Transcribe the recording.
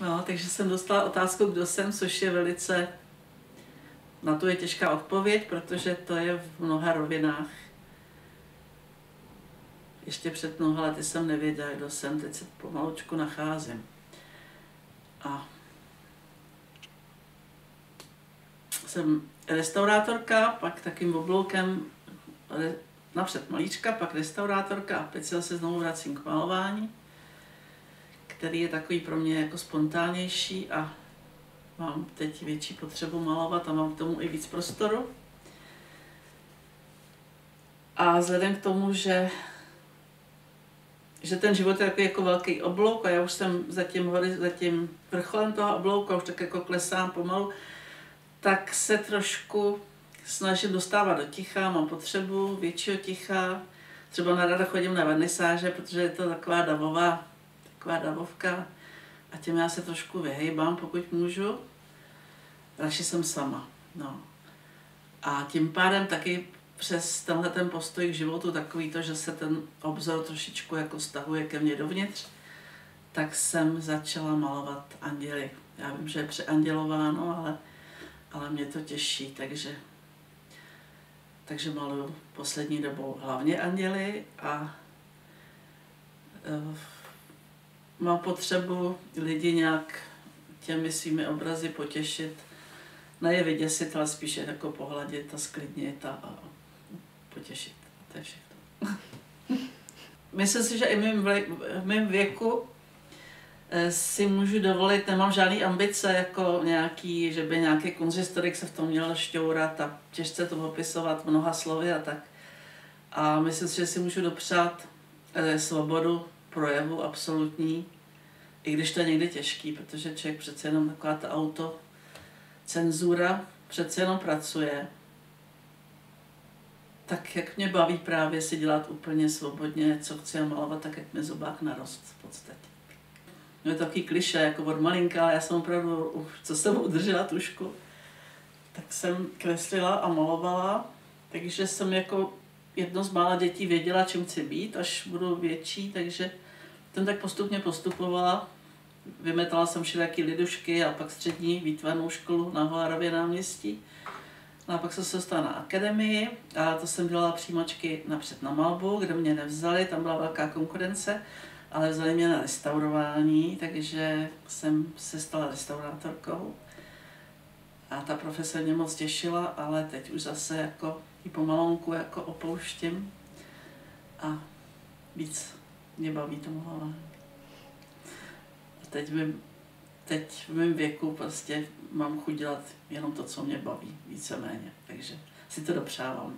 No, takže jsem dostala otázku, kdo jsem, což je velice, na to je těžká odpověď, protože to je v mnoha rovinách. Ještě před mnoha lety jsem nevěděla, kdo jsem, teď se pomalučku nacházím. A jsem restaurátorka, pak takým obloukem napřed malíčka, pak restaurátorka a teď se znovu vracím k malování který je takový pro mě jako spontánnější a mám teď větší potřebu malovat a mám k tomu i víc prostoru. A vzhledem k tomu, že, že ten život je takový jako velký oblouk a já už jsem za tím, za tím vrcholem toho oblouku už tak jako klesám pomalu, tak se trošku snažím dostávat do ticha, mám potřebu většího ticha. Třeba na rada chodím na vernisáže, protože je to taková davová taková davovka a těm já se trošku vyhejbám, pokud můžu. Radši jsem sama. No. A tím pádem taky přes tenhle ten postoj k životu, takový to, že se ten obzor trošičku jako stahuje ke mně dovnitř, tak jsem začala malovat anděly. Já vím, že je přeandělováno, ale, ale mě to těší, takže, takže maluju poslední dobou hlavně anděly a uh, mám potřebu lidi nějak těmi svými obrazy potěšit. Ne je vyděsit, ale spíše jako pohladit a sklidnit a, a potěšit. A to je všechno. Myslím si, že i v mém věku eh, si můžu dovolit, nemám žádný ambice, jako nějaký, že by nějaký konzistorik se v tom měl šťourat a těžce to opisovat mnoha slovy a tak. A myslím si, že si můžu dopřát eh, svobodu projevu absolutní, i když to je někdy těžký, protože člověk přece jenom taková ta auto cenzura přece jenom pracuje. Tak jak mě baví právě si dělat úplně svobodně, co chci a malovat, tak jak mi zubák narost v podstatě. No je to takový kliše, jako od malinka, ale já jsem opravdu, co jsem udržela tušku, tak jsem kreslila a malovala, takže jsem jako jedno z mála dětí věděla, čím chci být, až budu větší, takže jsem tak postupně postupovala. Vymetala jsem všelijaký lidušky a pak střední výtvarnou školu na Holárově náměstí. No a pak jsem se dostala na akademii a to jsem dělala přijímačky napřed na Malbu, kde mě nevzali, tam byla velká konkurence, ale vzali mě na restaurování, takže jsem se stala restaurátorkou. A ta profese mě moc těšila, ale teď už zase jako i pomalonku jako opouštím a víc mě baví to mohla. A teď, mým, teď v mém věku prostě mám chuť dělat jenom to, co mě baví, víceméně. Takže si to dopřávám.